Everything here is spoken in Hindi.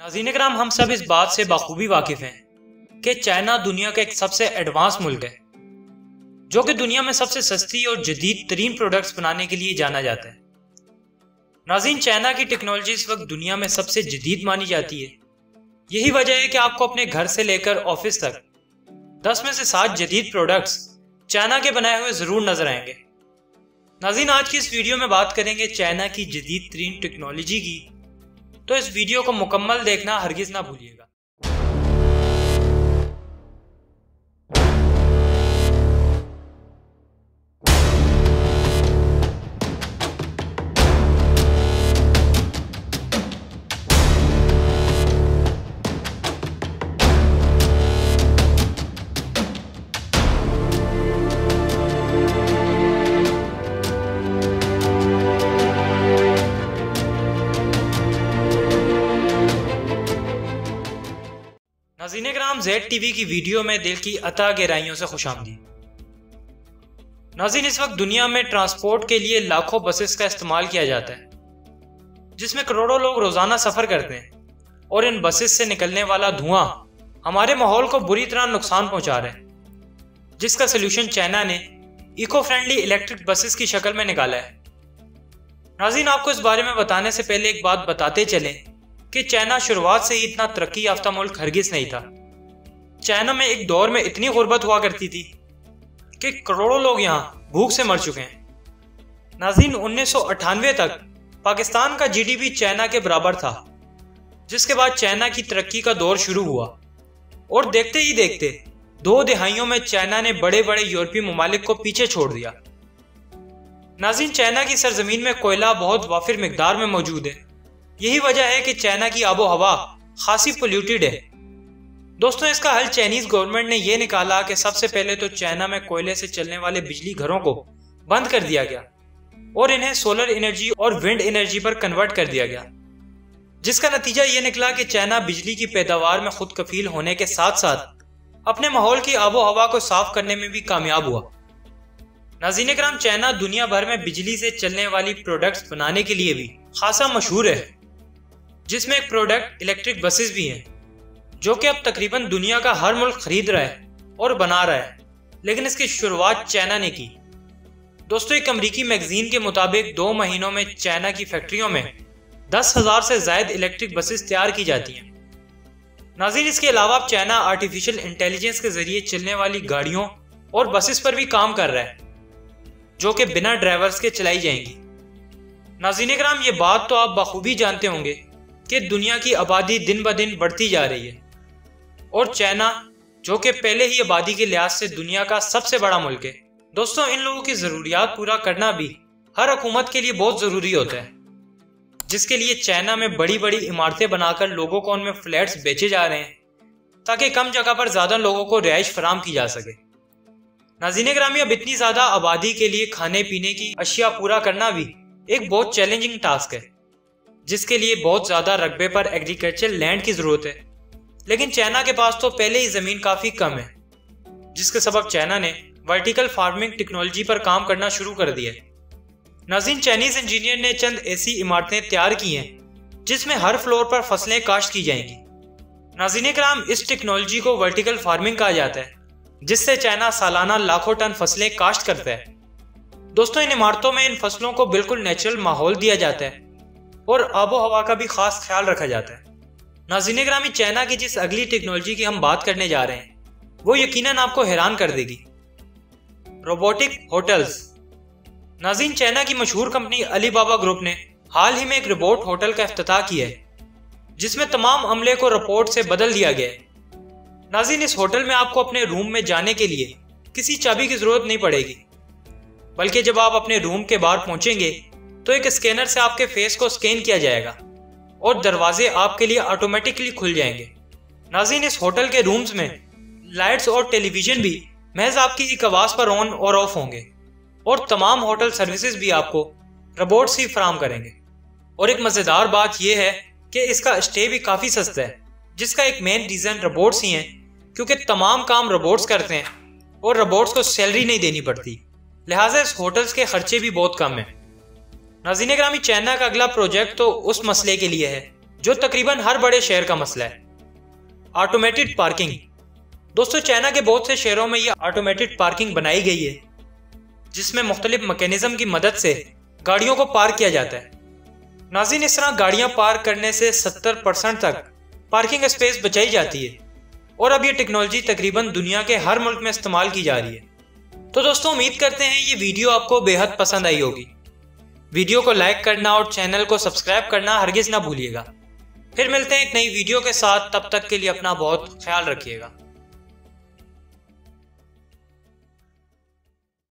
नाजीन कराम हम सब इस बात से बखूबी वाकिफ हैं कि चाइना दुनिया का एक सबसे एडवांस मुल्क है, जो कि दुनिया में सबसे सस्ती और जदीद तरीन प्रोडक्ट्स बनाने के लिए जाना जाता है। नाजीन, चाइना की टेक्नोलॉजी इस वक्त दुनिया में सबसे जदीद मानी जाती है। यही वजह है कि आपको अपने घर से लेकर ऑफ़िस तक दस में से सात जदीद प्रोडक्ट्स चाइना के बनाए हुए ज़रूर नज़र आएँगे। नाजीन, आज की इस वीडियो में बात करेंगे चाइना की जदीद तरीन टेक्नोलॉजी की तो इस वीडियो को मुकम्मल देखना हरगिज ना भूलिएगा। नाजीन ग्राम जेड टीवी की वीडियो में दिल की अता गहराइयों से खुश आमदी नाजीन इस वक्त दुनिया में ट्रांसपोर्ट के लिए लाखों बसेस का इस्तेमाल किया जाता है, जिसमें करोड़ों लोग रोज़ाना सफ़र करते हैं और इन बसेस से निकलने वाला धुआँ हमारे माहौल को बुरी तरह नुकसान पहुँचा रहा है, जिसका सोल्यूशन चाइना ने इको फ्रेंडली इलेक्ट्रिक बसेस की शक्ल में निकाला है। नाजीन आपको इस बारे में बताने से पहले एक बात बताते चलें कि चाइना शुरुआत से ही इतना तरक्की याफ्ता मुल्क हरगिज नहीं था। चाइना में एक दौर में इतनी गुर्बत हुआ करती थी कि करोड़ों लोग यहाँ भूख से मर चुके हैं। नाजीन उन्नीस तक पाकिस्तान का जीडीपी चाइना के बराबर था, जिसके बाद चाइना की तरक्की का दौर शुरू हुआ। और देखते ही देखते दो दिहाइयों में चाइना ने बड़े बड़े यूरोपीय ममालिक को पीछे छोड़ दिया। नाजीन चाइना की सरजमीन में कोयला बहुत वाफिर मकदार में मौजूद है। यही वजह है कि चाइना की आबो हवा खासी पोल्यूटेड है। दोस्तों, इसका हल चाइनीज़ गवर्नमेंट ने यह निकाला कि सबसे पहले तो चाइना में कोयले से चलने वाले बिजली घरों को बंद कर दिया गया और इन्हें सोलर एनर्जी और विंड एनर्जी पर कन्वर्ट कर दिया गया। जिसका नतीजा ये निकला कि चाइना बिजली की पैदावार में खुद कफील होने के साथ साथ अपने माहौल की आबो हवा को साफ़ करने में भी कामयाब हुआ। नाजीन कराम चाइना दुनिया भर में बिजली से चलने वाली प्रोडक्ट्स बनाने के लिए भी खासा मशहूर है। जिसमें एक प्रोडक्ट इलेक्ट्रिक बसेस भी हैं, जो कि अब तकरीबन दुनिया का हर मुल्क खरीद रहा है और बना रहा है, लेकिन इसकी शुरुआत चाइना ने की। दोस्तों, एक अमरीकी मैगजीन के मुताबिक दो महीनों में चाइना की फैक्ट्रियों में दस हज़ार से जायद इलेक्ट्रिक बसेस तैयार की जाती हैं। नाजिन इसके अलावा अब चाइना आर्टिफिशियल इंटेलिजेंस के ज़रिए चलने वाली गाड़ियों और बसेस पर भी काम कर रहा है, जो कि बिना ड्राइवर्स के चलाई जाएँगी। नाजीन कराम ये बात तो आप बखूबी जानते होंगे कि दुनिया की आबादी दिन ब दिन बढ़ती जा रही है। और चाइना, जो कि पहले ही आबादी के लिहाज से दुनिया का सबसे बड़ा मुल्क है। दोस्तों, इन लोगों की ज़रूरियात पूरा करना भी हर हुकूमत के लिए बहुत ज़रूरी होता है। जिसके लिए चाइना में बड़ी बड़ी इमारतें बनाकर लोगों को उनमें फ्लैट्स बेचे जा रहे हैं, ताकि कम जगह पर ज़्यादा लोगों को रिहाइश फराम की जा सके। नाजीन ग्रामी अब इतनी ज़्यादा आबादी के लिए खाने पीने की अशिया पूरा करना भी एक बहुत चैलेंजिंग टास्क है। जिसके लिए बहुत ज़्यादा रकबे पर एग्रीकल्चर लैंड की ज़रूरत है। लेकिन चाइना के पास तो पहले ही ज़मीन काफ़ी कम है, जिसके सबब चाइना ने वर्टिकल फ़ार्मिंग टेक्नोलॉजी पर काम करना शुरू कर दिया नाजिन चाइनीज़ इंजीनियर ने चंद ऐसी इमारतें तैयार की हैं, जिसमें हर फ्लोर पर फ़सलें काश्त की जाएँगी। नाजिन कराम इस टेक्नोलॉजी को वर्टिकल फ़ार्मिंग कहा जाता है, जिससे चाइना सालाना लाखों टन फ़सलें काश्त करता है। दोस्तों, इन इमारतों में इन फ़सलों को बिल्कुल नेचुरल माहौल दिया जाता है। और आबो हवा का भी खास ख्याल रखा जाता है। नाजीन ग्रामी चाइना की जिस अगली टेक्नोलॉजी की हम बात करने जा रहे हैं, वो यकीनन आपको हैरान कर देगी। Robotic hotels. नाजीन चाइना की मशहूर कंपनी अली बाबा ग्रुप ने हाल ही में एक रोबोट होटल का अफ्ताह किया है, जिसमें तमाम अमले को रिपोर्ट से बदल दिया गया है। नाजीन, इस होटल में आपको अपने रूम में जाने के लिए किसी चाबी की ज़रूरत नहीं पड़ेगी, बल्कि जब आप अपने रूम के बाहर पहुँचेंगे तो एक स्कैनर से आपके फेस को स्कैन किया जाएगा और दरवाजे आपके लिए ऑटोमेटिकली खुल जाएँगे। नाजीन इस होटल के रूम्स में लाइट्स और टेलीविज़न भी महज आपकी एक आवाज़ पर ऑन और ऑफ़ होंगे और तमाम होटल सर्विसेज़ भी आपको रोबोट्स ही फराम करेंगे। और एक मज़ेदार बात यह है कि इसका स्टे भी काफ़ी सस्ता है, जिसका एक मेन रीज़न रोबोट्स ही हैं, क्योंकि तमाम काम रोबोट्स करते हैं और रोबोट्स को सैलरी नहीं देनी पड़ती। लिहाजा इस होटल्स के खर्चे भी बहुत कम हैं। नाजीन ग्रामी चाइना का अगला प्रोजेक्ट तो उस मसले के लिए है, जो तकरीबन हर बड़े शहर का मसला है। ऑटोमेटेड पार्किंग दोस्तों चाइना के बहुत से शहरों में यह ऑटोमेटेड पार्किंग बनाई गई है, जिसमें मुख्तलिफ़ मैकेनिज्म की मदद से गाड़ियों को पार्क किया जाता है। नाजिन, इस तरह गाड़ियाँ पार्क करने से 70 परसेंट तक पार्किंग स्पेस बचाई जाती है, और अब यह टेक्नोलॉजी तकरीबन दुनिया के हर मुल्क में इस्तेमाल की जा रही है। तो दोस्तों, उम्मीद करते हैं ये वीडियो आपको बेहद पसंद आई होगी। वीडियो को लाइक करना और चैनल को सब्सक्राइब करना हरगिज ना भूलिएगा। फिर मिलते हैं एक नई वीडियो के साथ, तब तक के लिए अपना बहुत ख्याल रखिएगा।